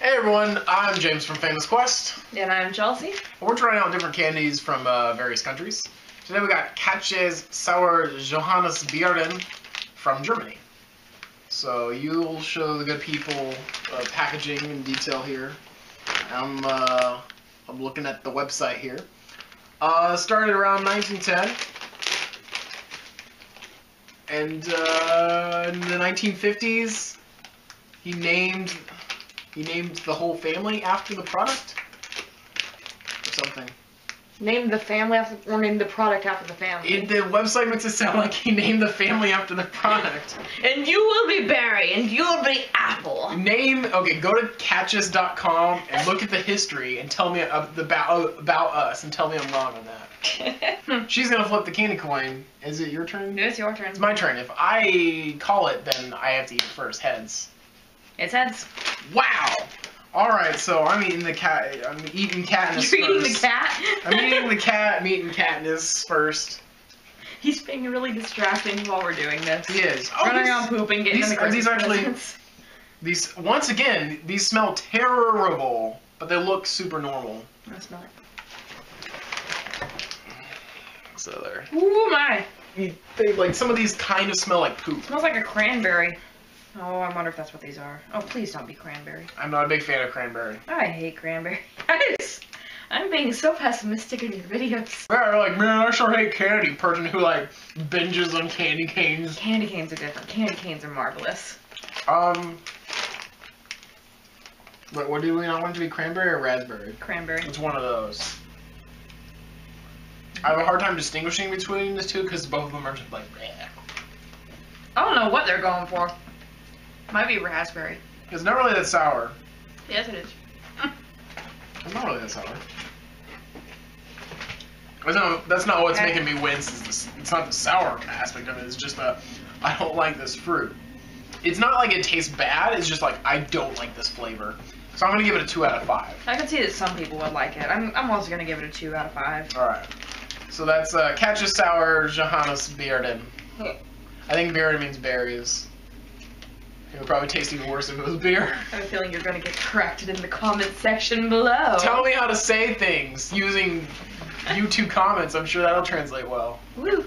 Hey everyone, I'm James from Famous Quest. And I'm Chelsea. We're trying out different candies from uh, various countries. Today we got Katjes Sauer Johannisbeeren from Germany. So you'll show the good people uh, packaging in detail here. I'm uh, I'm looking at the website here. Uh, started around 1910, and uh, in the 1950s, he named he named the whole family after the product or something. Named the family after, or named the product after the family. It, the website makes it sound like he named the family after the product. and you will be Barry, and you will be Apple. Name okay. Go to katjes.com and look at the history and tell me about oh, about us and tell me I'm wrong on that. She's gonna flip the candy coin. Is it your turn? it's your turn. It's my turn. If I call it, then I have to eat it first. Heads. It's heads. Wow. All right. So I'm eating the cat. I'm eating Katniss You're eating the cat? I'm eating the cat. I'm eating Katniss first. He's being really distracting while we're doing this. He is. Oh, Running these- around pooping, getting these- in the are these actually- presents. These once again, these smell terrible, but they look super normal. I smell it. So there. Ooh my! They like some of these kind of smell like poop. Smells like a cranberry. Oh, I wonder if that's what these are. Oh, please don't be cranberry. I'm not a big fan of cranberry. I hate cranberry. I'm being so pessimistic in your videos. Yeah, like man, I sure hate candy. Person who like binges on candy canes. Candy canes are different. Candy canes are marvelous. Um. What, what do we not want to be? Cranberry or raspberry? Cranberry. It's one of those. I have a hard time distinguishing between the two because both of them are just like. bleh. I don't know what they're going for. Might be raspberry. It's not really that sour. Yes, it is. It's not really that sour. That's not, that's not what's Okay. making me wince. Is this, it's not the sour aspect of it. It's just that I don't like this fruit. It's not like it tastes bad. It's just like I don't like this flavor. So I'm gonna give it a two out of five. I can see that some people would like it. I'm, I'm also gonna give it a two out of five. All right. So that's uh, Katja Sour Johannes Bearden. I think Bearden means berries. It would probably taste even worse if it was beer. I have a feeling you're gonna get corrected in the comment section below. Tell me how to say things using YouTube comments. I'm sure that'll translate well. Woo.